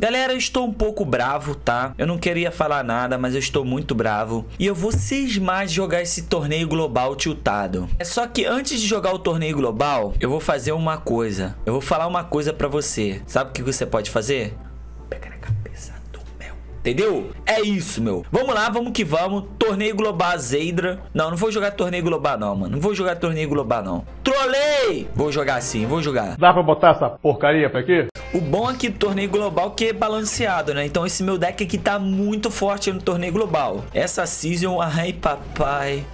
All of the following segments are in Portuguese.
Galera, eu estou um pouco bravo, tá? Eu não queria falar nada, mas eu estou muito bravo. E eu vou cismar de jogar esse torneio global tiltado. É só que antes de jogar o torneio global, eu vou fazer uma coisa. Eu vou falar uma coisa pra você. Sabe o que você pode fazer? Pega na cabeça do meu. Entendeu? É isso, meu. Vamos lá, vamos que vamos. Torneio global Zeidra. Não, não vou jogar torneio global não, mano. Não vou jogar torneio global não. Trolei! Vou jogar assim, vou jogar. Dá pra botar essa porcaria pra aqui? O bom aqui do torneio global é que é balanceado, né? Então esse meu deck aqui tá muito forte no torneio global. Essa season, ai papai.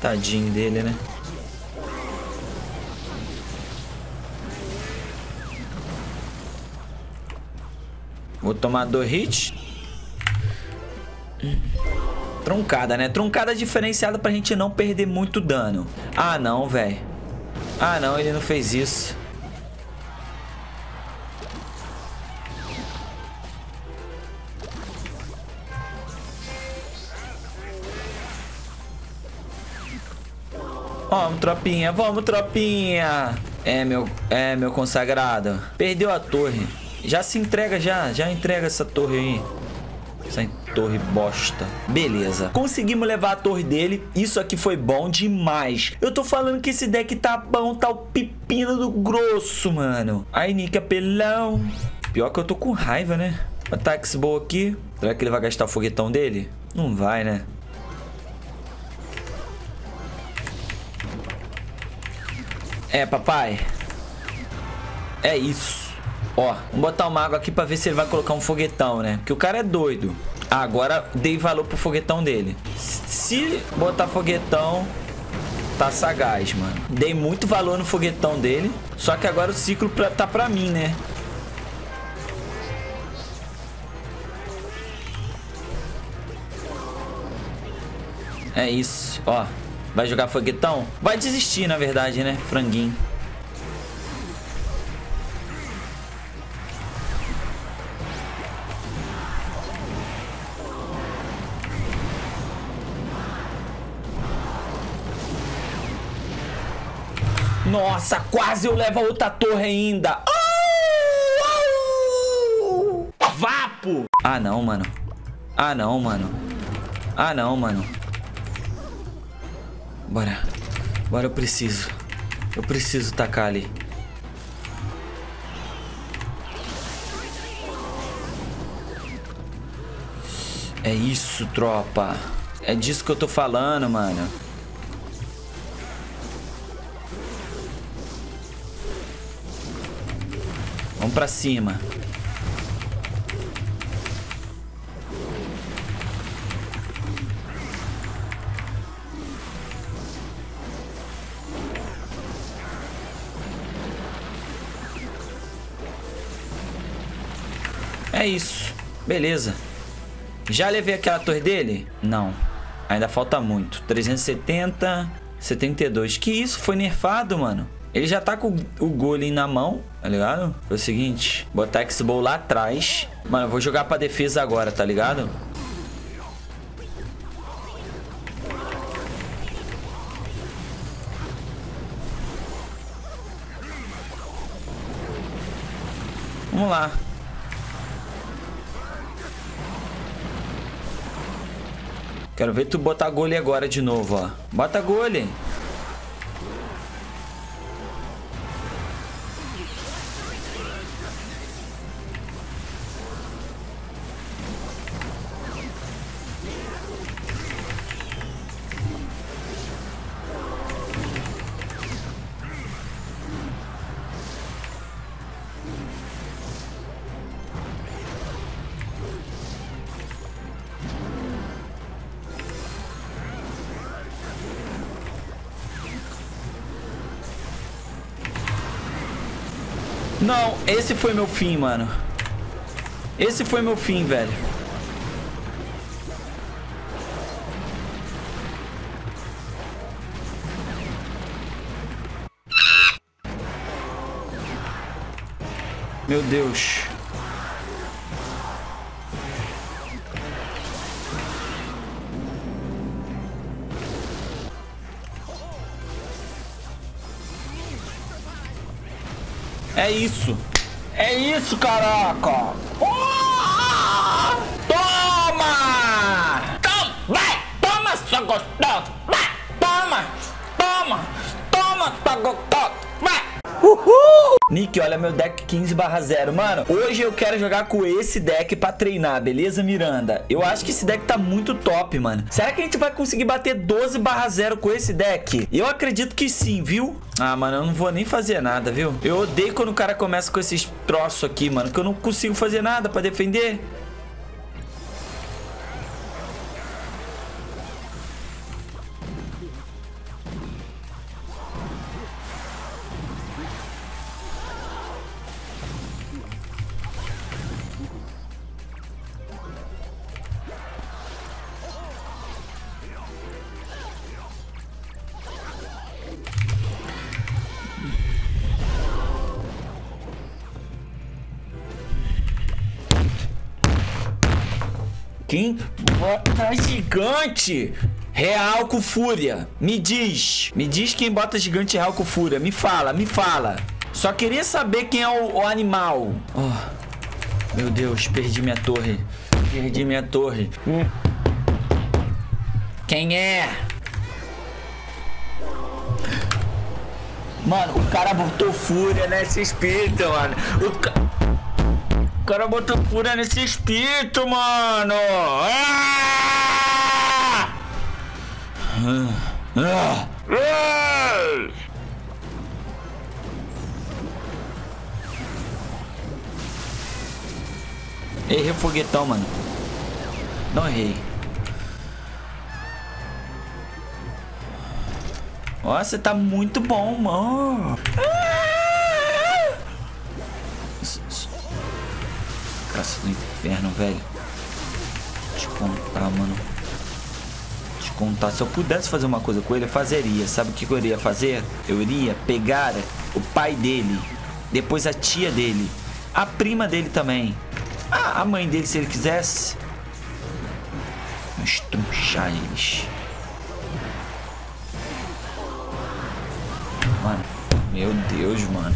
Tadinho dele, né? Vou tomar dois hits. Truncada, né? Truncada diferenciada pra gente não perder muito dano. Ah, não, velho. Ah, não, ele não fez isso. Vamos, tropinha, vamos, tropinha. É, meu, é, meu consagrado. Perdeu a torre. Já se entrega, já. Já entrega essa torre aí. Essa torre bosta. Beleza. Conseguimos levar a torre dele. Isso aqui foi bom demais. Eu tô falando que esse deck tá bom. Tá o pepino do grosso, mano. Aí, Nica pelão. Pior que eu tô com raiva, né? Ataques boa aqui. Será que ele vai gastar o foguetão dele? Não vai, né? É, papai. É isso. Ó, vamos botar o mago aqui pra ver se ele vai colocar um foguetão, né? Porque o cara é doido. Ah, agora dei valor pro foguetão dele. Se botar foguetão, tá sagaz, mano. Dei muito valor no foguetão dele. Só que agora o ciclo pra, tá pra mim, né? É isso, ó. Vai jogar foguetão? Vai desistir, na verdade, né? Franguinho. Nossa, quase eu levo a outra torre ainda. Oh! Oh! Vapo! Ah, não, mano. Ah, não, mano. Ah, não, mano. Bora. Bora, eu preciso. Eu preciso tacar ali. É isso, tropa. É disso que eu tô falando, mano. Vamos pra cima. É isso. Beleza. Já levei aquela torre dele? Não. Ainda falta muito. 370, 72. Que isso? Foi nerfado, mano. Ele já tá com o golem na mão, tá ligado? Foi o seguinte, botar X-Bow lá atrás. Mano, eu vou jogar pra defesa agora, tá ligado? Vamos lá. Quero ver tu botar gole agora de novo, ó. Bota gole. Não, esse foi meu fim, mano. Esse foi meu fim, velho. Meu Deus. É isso. É isso, caraca. Oh! Toma! Toma! Vai! Toma, sua gostosa! Vai! Toma! Toma! Toma, sua gostosa! Nick, olha meu deck 15 0. Mano, hoje eu quero jogar com esse deck pra treinar, beleza, Miranda? Eu acho que esse deck tá muito top, mano. Será que a gente vai conseguir bater 12 0 com esse deck? Eu acredito que sim, viu? Ah, mano, eu não vou nem fazer nada, viu? Eu odeio quando o cara começa com esses troços aqui, mano, que eu não consigo fazer nada pra defender. Quem bota gigante real com fúria? Me diz. Me diz quem bota gigante real com fúria. Me fala, me fala. Só queria saber quem é o, o animal. Oh, meu Deus, perdi minha torre. Perdi minha torre. Hum. Quem é? Mano, o cara botou fúria nesse espírito, mano. O cara... O cara botou fúria nesse espírito, mano! Ah! Ah! Ah! Errei o foguetão, mano. Não errei. Nossa, tá muito bom, mano. Ah! Graça do inferno, velho. Te contar, mano. Te contar. Se eu pudesse fazer uma coisa com ele, eu fazeria. Sabe o que eu iria fazer? Eu iria pegar o pai dele. Depois a tia dele. A prima dele também. Ah, a mãe dele, se ele quisesse. Estrunchar eles. Mano, meu Deus, mano.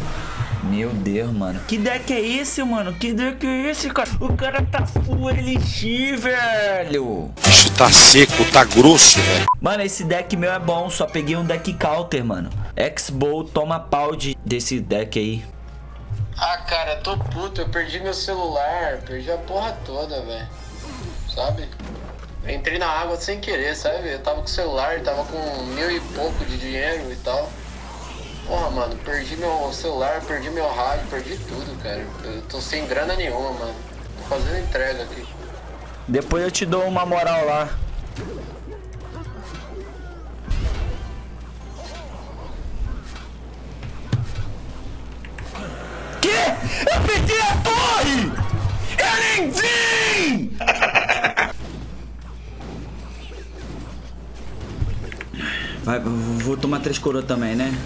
Meu Deus, mano. Que deck é esse, mano? Que deck é esse, cara? O cara tá full elixir, velho. Isso tá seco, tá grosso, velho. Mano, esse deck meu é bom. Só peguei um deck counter, mano. X-Bow toma pau de, desse deck aí. Ah, cara, tô puto. Eu perdi meu celular. Perdi a porra toda, velho. Sabe? Eu entrei na água sem querer, sabe? Eu tava com o celular, tava com mil e pouco de dinheiro e tal. Porra, mano, perdi meu celular, perdi meu rádio, perdi tudo, cara. Eu tô sem grana nenhuma, mano. Tô fazendo entrega aqui. Depois eu te dou uma moral lá. Que? Eu perdi a torre! Eu nem vi! Vai, vou tomar três coroas também, né?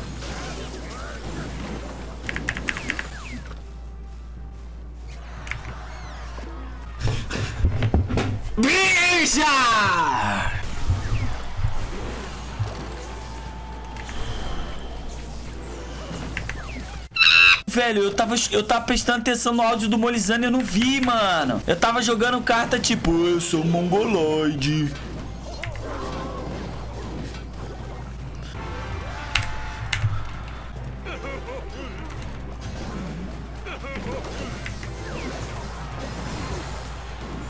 Velho, eu tava, eu tava prestando atenção no áudio do Molizano e eu não vi, mano. Eu tava jogando carta tipo, eu sou mongoloide.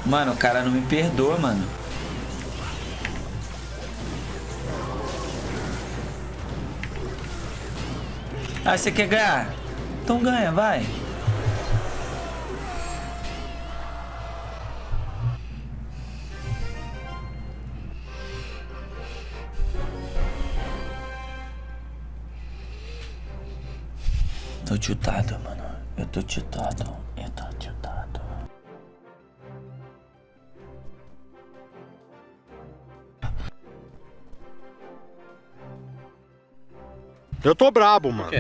Mano, o cara não me perdoa, mano. Ah, você quer ganhar? Então ganha, vai. Tô tiltado, mano. Eu tô tiltado. Eu tô tiltado. Eu tô brabo, mano.